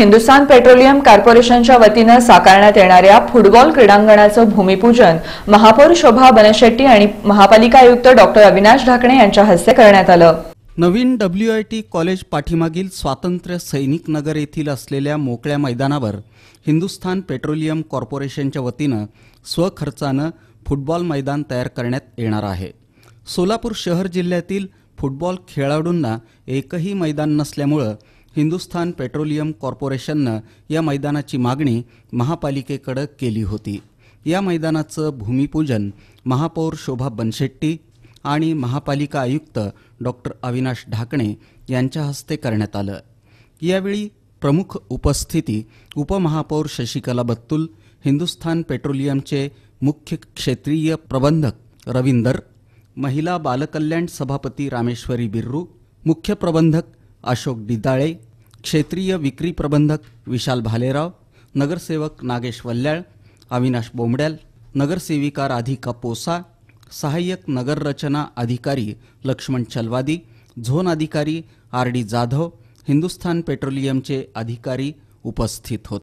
Hindustan petroleum कॉर्पोरेशनच्या वतीनं साकारण्यात येणाऱ्या फुटबॉल क्रीडांगणाचं भूमिपूजन महापौर शोभा बनशेट्टी आणि महापालिका आयुक्त डॉक्टर अविनाश ढाकणे यांच्या हस्ते करण्यात आलं. नवीन डब्ल्यू आय टी कॉलेज पाठीमागील स्वातंत्र्य सैनिक नगर येथील असलेल्या मोकळ्या मैदानावर हिंदुस्थान पेट्रोलियम कॉर्पोरेशनच्या वतीनं स्वखर्चानं फुटबॉल मैदान तयार करण्यात येणार आहे. सोलापूर शहर जिल्ह्यातील फुटबॉल खेळाडूंना एकही मैदान नसल्यामुळं हिंदुस्थान पेट्रोलियम कॉर्पोरेशननं या मैदानाची मागणी महापालिकेकडं केली होती. या मैदानाचं भूमिपूजन महापौर शोभा बनशेट्टी आणि महापालिका आयुक्त डॉक्टर अविनाश ढाकणे यांच्या हस्ते करण्यात आलं. यावेळी प्रमुख उपस्थिती उपमहापौर शशिकला बत्तुल हिंदुस्थान पेट्रोलियमचे मुख्य क्षेत्रीय प्रबंधक रविंदर महिला बालकल्याण सभापती रामेश्वरी बिर्रू मुख्य प्रबंधक अशोक डिदाळे क्षेत्रीय विक्री प्रबंधक विशाल भालेराव नगरसेवक नागेश वल्याळ अविनाश बोंबड्याल नगरसेविका राधिका पोसा सहाय्यक नगररचना अधिकारी लक्ष्मण चलवादी झोन अधिकारी आर डी जाधव हिंदुस्थान पेट्रोलियमचे अधिकारी उपस्थित होते.